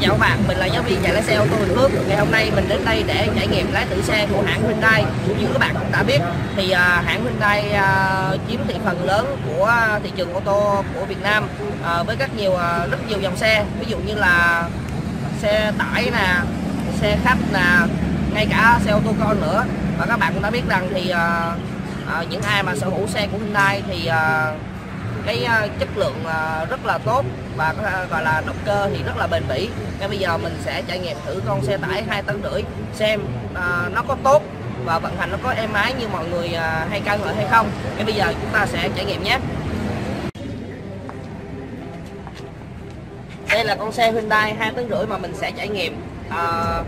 chào các bạn, mình là giáo viên dạy lái xe ô tô Bình Phước. Ngày hôm nay mình đến đây để trải nghiệm lái thử xe của hãng Hyundai. Như các bạn cũng đã biết thì uh, hãng Hyundai uh, chiếm thị phần lớn của thị trường ô tô của Việt Nam uh, với các nhiều uh, rất nhiều dòng xe, ví dụ như là xe tải nè, xe khách nè, ngay cả xe ô tô con nữa. Và các bạn cũng đã biết rằng thì uh, uh, những ai mà sở hữu xe của Hyundai thì uh, cái ờ, chất lượng ờ, rất là tốt và gọi là động cơ thì rất là bền bỉ. Ngay bây giờ mình sẽ trải nghiệm thử con xe tải hai tấn rưỡi xem ờ, nó có tốt và vận hành nó có êm ái như mọi người hay ca ngợi hay không. Ngay bây giờ chúng ta sẽ trải nghiệm nhé. Đây là con xe Hyundai hai tấn rưỡi mà mình sẽ trải nghiệm. À,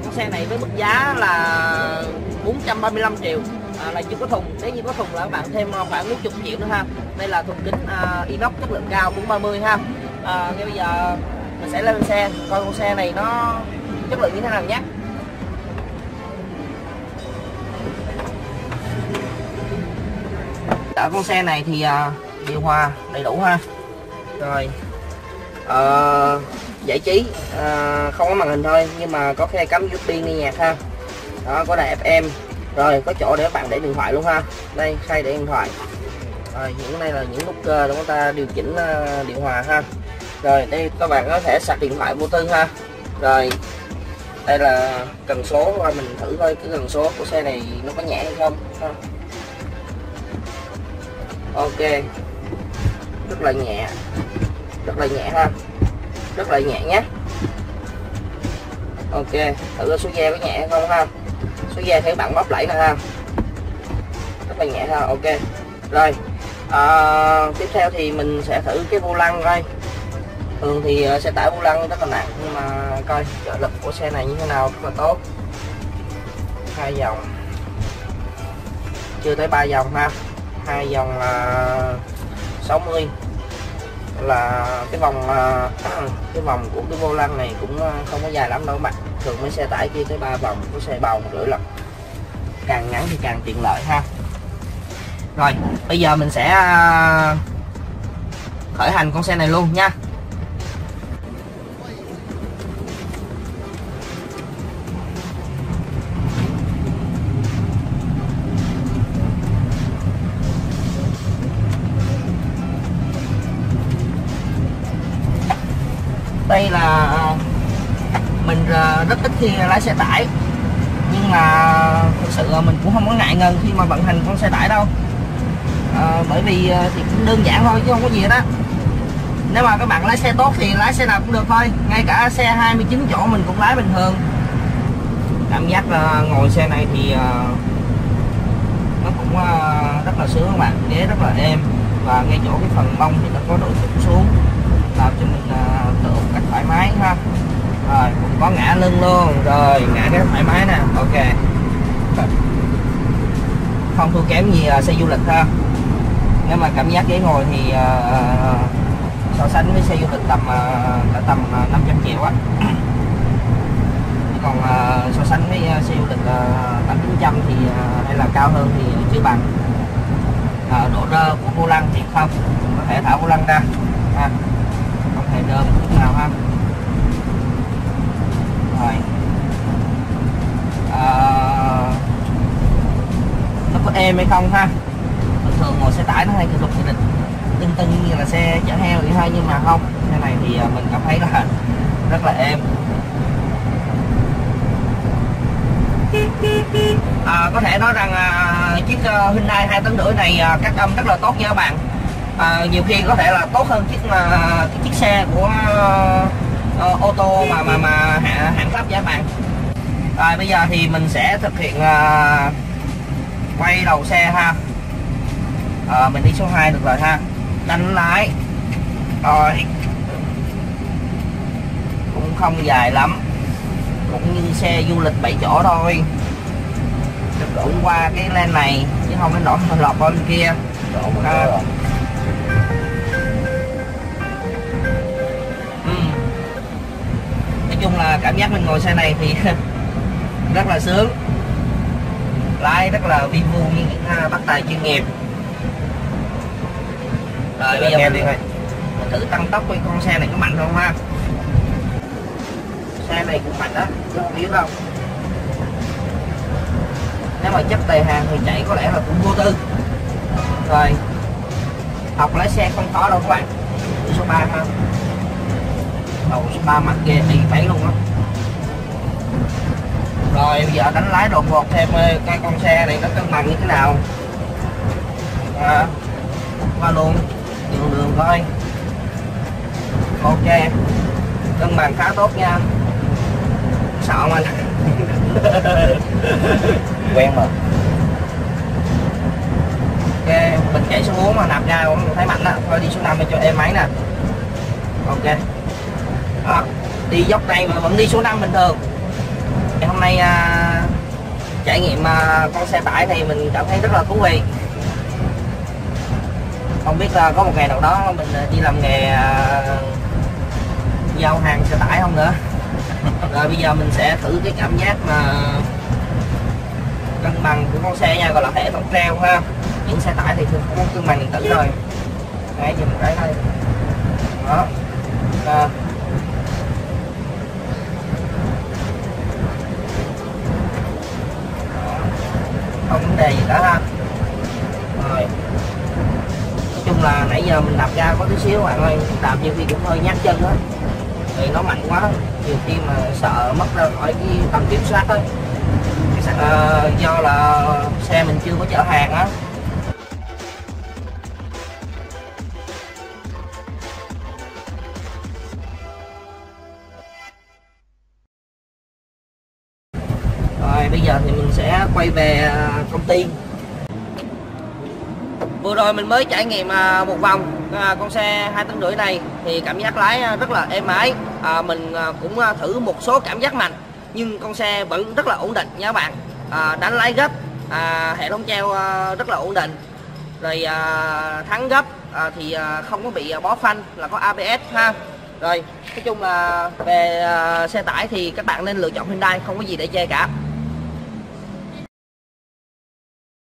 con xe này với mức giá là 435 triệu à, là chưa có thùng nếu như có thùng là các bạn thêm à, khoảng 40 triệu nữa ha. Đây là thùng kính à, inox chất lượng cao 430 ha. À, ngay bây giờ mình sẽ lên xe coi con xe này nó chất lượng như thế nào nhé. Ở con xe này thì à, điều hòa đầy đủ ha. Rồi à, giải trí à, không có màn hình thôi nhưng mà có cái cắm USB nghe nhạc ha. Đó có đài FM rồi, có chỗ để các bạn để điện thoại luôn ha. Đây, khay để điện thoại. Rồi, những này là những nút cơ để chúng ta điều chỉnh ờ, điều hòa ha. Rồi, đây, các bạn có thể sạc điện thoại vô tư ha. Rồi, đây là cần số mình thử coi cái cần số của xe này nó có nhẹ hay không ha. ok. Rất là nhẹ. Rất là nhẹ ha. Rất là nhẹ nhé. Ok, thử số xe có nhẹ hay không ha số dây thấy bạn bóp lẫy nè ha. Rất là nhẹ ha ok. Rồi à, tiếp theo thì mình sẽ thử cái vô lăng coi. Thường thì ờ, xe tải vô lăng rất là nặng nhưng mà coi trợ lực của xe này như thế nào rất là tốt. Hai dòng chưa tới ba dòng ha. Hai dòng là 60 là cái vòng ờ, cái vòng của cái vô lăng này cũng không có dài lắm đâu bạn thường mấy xe tải kia tới ba vòng của xe bầu một rưỡi lần. Càng ngắn thì càng tiện lợi ha. Rồi, bây giờ mình sẽ à, khởi hành con xe này luôn nha. Đây là à, mình ờ, rất ít khi lái xe tải. Nhưng mà thực sự mình cũng không có ngại ngần khi mà vận hành con xe tải đâu. À, bởi vì ờ, thì cũng đơn giản thôi chứ không có gì đó nếu mà các bạn lái xe tốt thì lái xe nào cũng được thôi. Ngay cả xe 29 chỗ mình cũng lái bình thường. Cảm giác là ngồi xe này thì nó cũng rất là sướng các bạn. Ghế rất là êm. Và ngay chỗ cái phần mông thì nó có độ sụp xuống làm cho mình tựa một cách thoải mái ha rồi cũng có ngã lưng luôn. Rồi ngã cái thoải mái nè. Ok. Không thua kém gì uh, xe du lịch ha? Nếu mà cảm giác ghế ngồi thì uh, so sánh với xe du lịch tầm uh, tầm uh, 500 triệu á. Còn uh, so sánh với uh, xe du lịch uh, 8 900 thì uh, hay là cao hơn thì chưa bằng. Uh, độ rơ của vô lăng thì không. Có thể thả vô lăng ra. Ha. Không thể rơ một chút nào ha thôi à, ờ, nó có êm hay không ha? Thường thường ngồi xe tải nó hay cực thuật định tưng tưng như là xe chở heo vậy thôi nhưng mà không. Xe này thì ờ, mình cảm thấy là rất là êm. À, có thể nói rằng à, chiếc uh, Hyundai hai tấn rưỡi này à, cắt âm rất là tốt nha các bạn. À, nhiều khi có thể là tốt hơn chiếc uh, cái chiếc xe của uh, ô tô mà mà mà hãng pháp giá bạn. Rồi bây giờ thì mình sẽ thực hiện uh, quay đầu xe ha. À, mình đi số 2 được rồi ha. Đánh lái. Rồi. Cũng không dài lắm. Cũng như xe du lịch 7 chỗ thôi. Được cũng qua cái len này chứ không đến nổi lọt qua bên kia. À, chung là cảm giác mình ngồi xe này thì rất là sướng. Lái rất là vi vu như những uh, bác tài chuyên nghiệp. Rồi bây giờ mình, mình thử tăng tốc coi con xe này có mạnh không ha. Xe này cũng mạnh đó rất biết không nếu mà chấp tài hàng thì chạy có lẽ là cũng vô tư. Rồi học lái xe không khó đâu các bạn. Số 3 ha đầu số 3 mặt kia đi phải luôn á. Rồi bây giờ đánh lái đột ngột thêm cái con xe này nó cân bằng như thế nào? À, qua luôn đường đường coi ok cân bằng khá tốt nha. Sợ mà. Anh quen mà ok mình chạy số 4 mà nạp ra cũng thấy mạnh á. Thôi đi số 5 cho em máy nè. Ok à, đi dốc đây mà vẫn đi số 5 bình thường. Hôm nay à, trải nghiệm à, con xe tải này mình cảm thấy rất là thú vị. Không biết là có một ngày nào đó mình đi làm nghề à, giao hàng xe tải không nữa. Rồi bây giờ mình sẽ thử cái cảm giác mà cân bằng của con xe nha gọi là hệ thống treo ha. Những xe tải thì thường có cân bằng điện tử rồi. Ngay nhìn cái đây đó. À. giờ mình đạp ga có tí xíu bạn ơi đạp nhiều khi cũng hơi nhát chân á. Thì nó mạnh quá nhiều khi mà sợ mất ra khỏi cái tầm kiểm soát ấy, à, ờ, do là xe mình chưa có chở hàng á. Rồi bây giờ thì mình sẽ quay về à, công ty vừa rồi mình mới trải nghiệm à, một vòng à, con xe hai tấn rưỡi này thì cảm giác lái à, rất là êm ái. À, mình cũng thử một số cảm giác mạnh nhưng con xe vẫn rất là ổn định nha các bạn. À, đánh lái gấp à, hệ thống treo rất là ổn định. Rồi à, thắng gấp à, thì không có bị bó phanh là có ABS ha. Rồi nói chung là về xe tải thì các bạn nên lựa chọn Hyundai không có gì để chê cả.